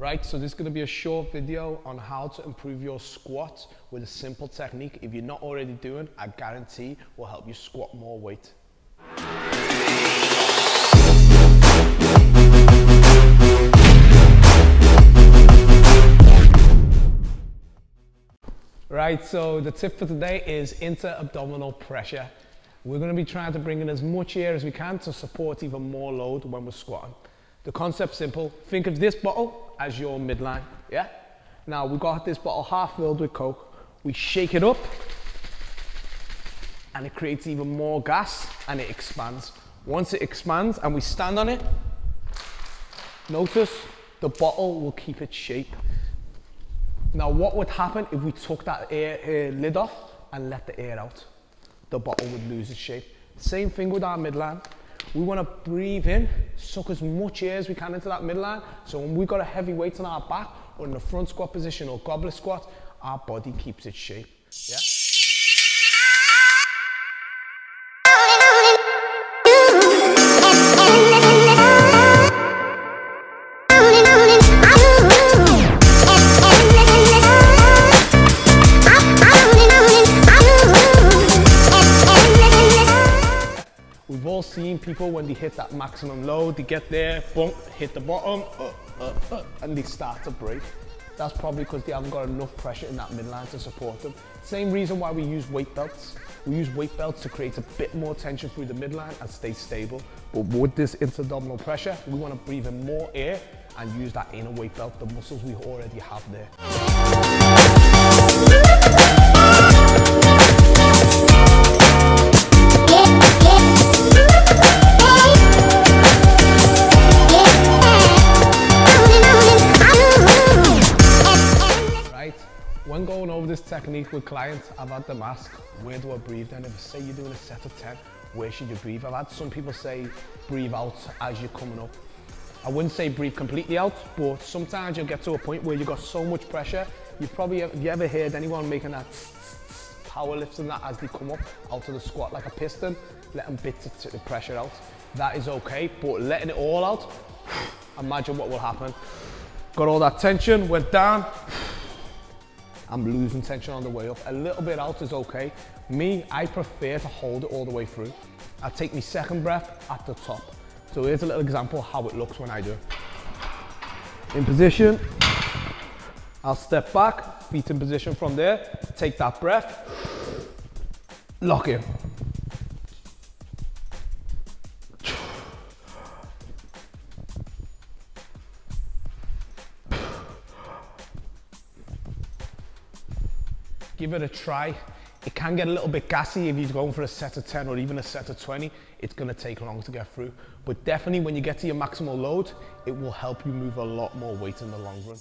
right? So this is gonna be a short video on how to improve your squat with a simple technique. If you're not already doing, I guarantee will help you squat more weight. Right, so the tip for today is inter-abdominal pressure. We're gonna be trying to bring in as much air as we can to support even more load when we're squatting. The concept's simple. Think of this bottle as your midline, yeah? Now we've got this bottle half filled with Coke. We shake it up and it creates even more gas and it expands. Once it expands and we stand on it, notice the bottle will keep its shape. Now what would happen if we took that air, air lid off and let the air out? The bottle would lose its shape. Same thing with our midline. We want to breathe in, suck as much air as we can into that midline. So when we've got a heavy weight on our back or in the front squat position or goblet squat, our body keeps its shape. Yeah? We've all seen people when they hit that maximum load, they get there, bump, hit the bottom, uh, uh, uh, and they start to break. That's probably because they haven't got enough pressure in that midline to support them. Same reason why we use weight belts. We use weight belts to create a bit more tension through the midline and stay stable. But with this inter-abdominal pressure, we want to breathe in more air and use that inner weight belt, the muscles we already have there. When going over this technique with clients, I've had them ask, where do I breathe then? If say you're doing a set of 10, where should you breathe? I've had some people say, breathe out as you're coming up. I wouldn't say breathe completely out, but sometimes you'll get to a point where you've got so much pressure. You've probably, have you ever heard anyone making that power lifts and that as they come up out of the squat like a piston, letting bits of the pressure out. That is okay, but letting it all out, imagine what will happen. Got all that tension, went down, I'm losing tension on the way up. A little bit out is okay. Me, I prefer to hold it all the way through. I take my second breath at the top. So here's a little example how it looks when I do. In position, I'll step back, feet in position from there, take that breath, lock in. Give it a try. It can get a little bit gassy if you're going for a set of 10 or even a set of 20. It's gonna take long to get through. But definitely when you get to your maximal load, it will help you move a lot more weight in the long run.